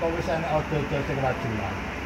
Poi sana 8 8 grazie là.